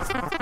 Thanks.